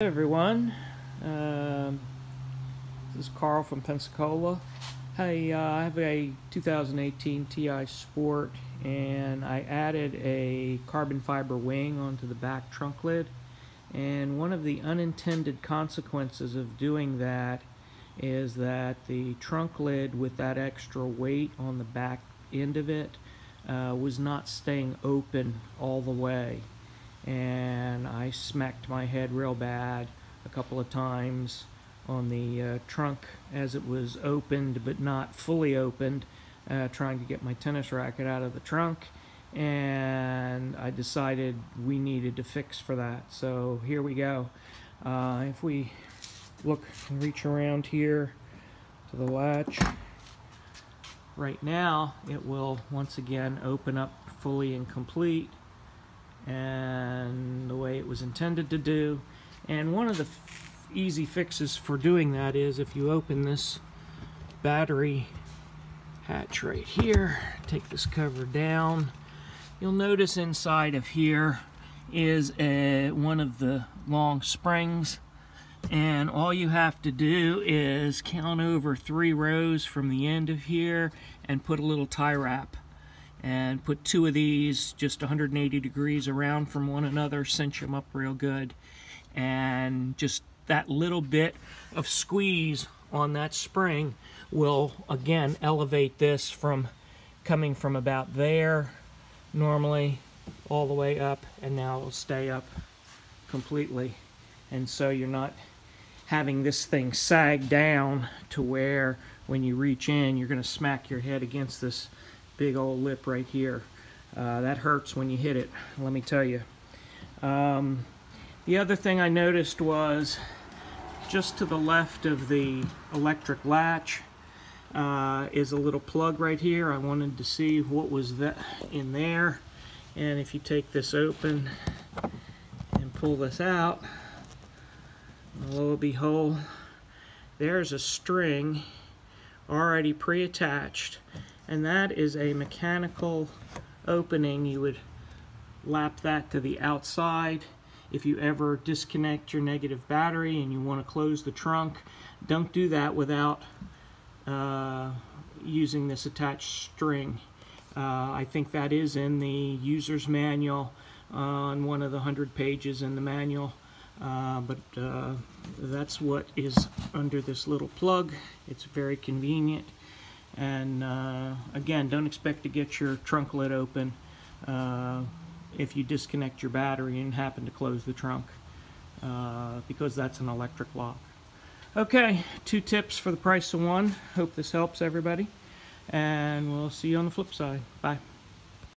Hey everyone, um, this is Karl from Pensacola. Hey, uh, I have a 2018 TI Sport and I added a carbon fiber wing onto the back trunk lid. And one of the unintended consequences of doing that is that the trunk lid with that extra weight on the back end of it uh, was not staying open all the way and I smacked my head real bad a couple of times on the uh, trunk as it was opened but not fully opened uh, trying to get my tennis racket out of the trunk and I decided we needed to fix for that. So here we go. Uh, if we look and reach around here to the latch right now it will once again open up fully and complete and the way it was intended to do. And one of the easy fixes for doing that is if you open this battery hatch right here, take this cover down, you'll notice inside of here is a, one of the long springs and all you have to do is count over three rows from the end of here and put a little tie wrap and put two of these just 180 degrees around from one another, cinch them up real good, and just that little bit of squeeze on that spring will again elevate this from coming from about there normally all the way up and now it'll stay up completely. And so you're not having this thing sag down to where when you reach in you're going to smack your head against this big old lip right here. Uh, that hurts when you hit it, let me tell you. Um, the other thing I noticed was just to the left of the electric latch uh, is a little plug right here. I wanted to see what was that in there. And if you take this open and pull this out, lo and behold, there's a string already pre-attached and that is a mechanical opening. You would lap that to the outside. If you ever disconnect your negative battery and you want to close the trunk don't do that without uh, using this attached string. Uh, I think that is in the user's manual on one of the hundred pages in the manual. Uh, but uh, that's what is under this little plug. It's very convenient and uh, again, don't expect to get your trunk lid open uh, if you disconnect your battery and happen to close the trunk uh, because that's an electric lock. Okay, two tips for the price of one. Hope this helps everybody. And we'll see you on the flip side. Bye.